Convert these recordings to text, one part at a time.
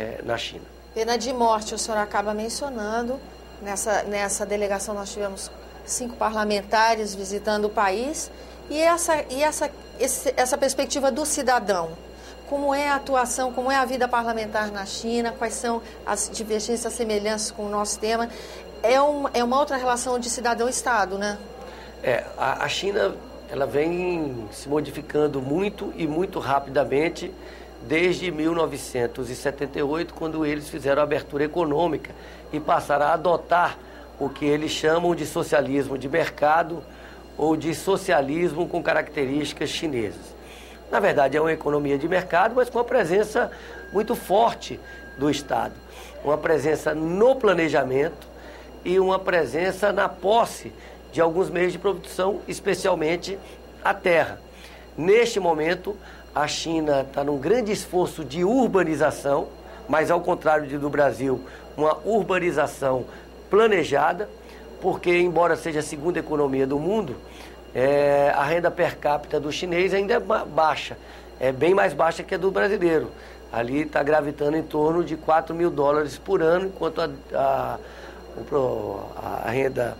é, na China. Pena de morte, o senhor acaba mencionando. Nessa, nessa delegação nós tivemos cinco parlamentares visitando o país. E essa, e essa, esse, essa perspectiva do cidadão, como é a atuação, como é a vida parlamentar na China, quais são as divergências, as semelhanças com o nosso tema. É uma, é uma outra relação de cidadão-estado, né? É, a, a China ela vem se modificando muito e muito rapidamente desde 1978, quando eles fizeram a abertura econômica e passaram a adotar o que eles chamam de socialismo de mercado ou de socialismo com características chinesas. Na verdade, é uma economia de mercado, mas com uma presença muito forte do Estado. Uma presença no planejamento e uma presença na posse de alguns meios de produção, especialmente a terra. Neste momento, a China está num grande esforço de urbanização, mas ao contrário do Brasil, uma urbanização planejada, porque embora seja a segunda economia do mundo, é, a renda per capita do chinês ainda é baixa, é bem mais baixa que a do brasileiro. Ali está gravitando em torno de 4 mil dólares por ano, enquanto a, a, a renda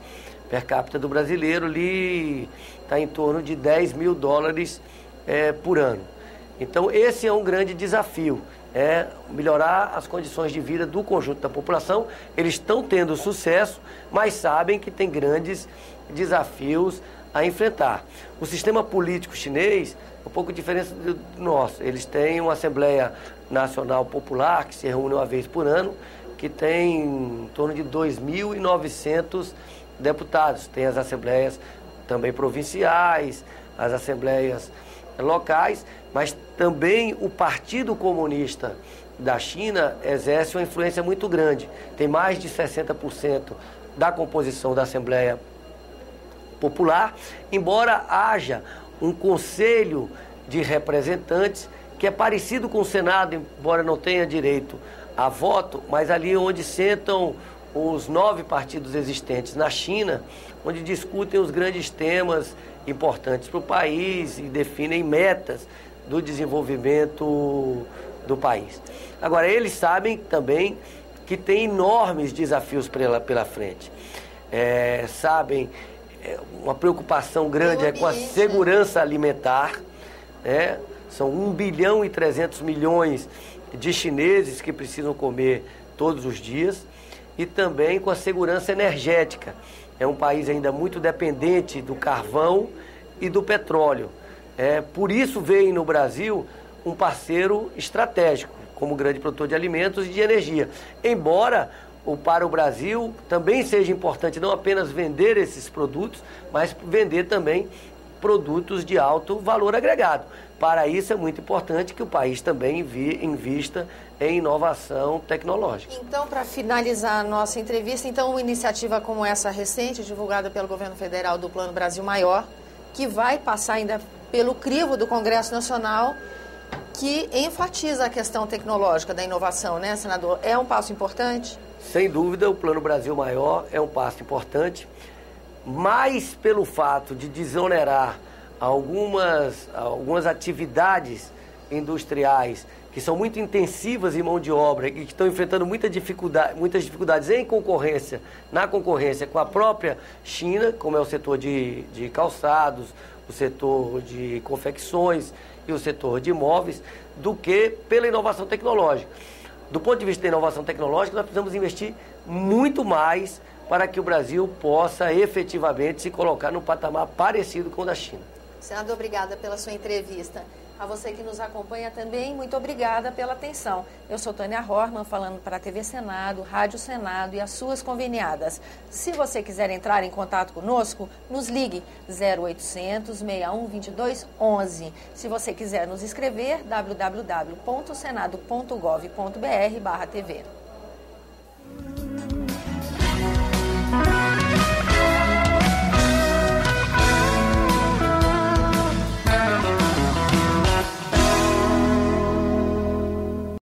per capita do brasileiro ali está em torno de 10 mil dólares é, por ano. Então esse é um grande desafio, é melhorar as condições de vida do conjunto da população. Eles estão tendo sucesso, mas sabem que tem grandes desafios a enfrentar. O sistema político chinês é um pouco diferente do nosso. Eles têm uma Assembleia Nacional Popular, que se reúne uma vez por ano, que tem em torno de 2.900 deputados. Tem as assembleias também provinciais, as assembleias locais, mas também o Partido Comunista da China exerce uma influência muito grande. Tem mais de 60% da composição da Assembleia Popular, embora haja um conselho de representantes que é parecido com o Senado, embora não tenha direito a voto, mas ali onde sentam os nove partidos existentes na China, onde discutem os grandes temas importantes para o país e definem metas do desenvolvimento do país. Agora, eles sabem também que tem enormes desafios pela, pela frente. É, sabem, é, uma preocupação grande é com a segurança alimentar. Né? São 1 bilhão e 300 milhões de chineses que precisam comer todos os dias. E também com a segurança energética. É um país ainda muito dependente do carvão e do petróleo. É, por isso veio no Brasil um parceiro estratégico, como grande produtor de alimentos e de energia. Embora o, para o Brasil também seja importante não apenas vender esses produtos, mas vender também produtos de alto valor agregado. Para isso é muito importante que o país também invista em inovação tecnológica. Então, para finalizar a nossa entrevista, então uma iniciativa como essa recente, divulgada pelo governo federal do Plano Brasil Maior, que vai passar ainda pelo crivo do Congresso Nacional, que enfatiza a questão tecnológica da inovação, né, senador? É um passo importante? Sem dúvida, o Plano Brasil Maior é um passo importante, mais pelo fato de desonerar algumas, algumas atividades industriais que são muito intensivas em mão de obra e que estão enfrentando muita dificuldade, muitas dificuldades em concorrência, na concorrência com a própria China, como é o setor de, de calçados, o setor de confecções e o setor de imóveis, do que pela inovação tecnológica. Do ponto de vista da inovação tecnológica, nós precisamos investir muito mais para que o Brasil possa efetivamente se colocar num patamar parecido com o da China. Senador, obrigada pela sua entrevista. A você que nos acompanha também, muito obrigada pela atenção. Eu sou Tânia Horman, falando para a TV Senado, Rádio Senado e as suas conveniadas. Se você quiser entrar em contato conosco, nos ligue 0800 61 22 11. Se você quiser nos escrever, www.senado.gov.br/tv.